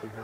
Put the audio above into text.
C'est bon.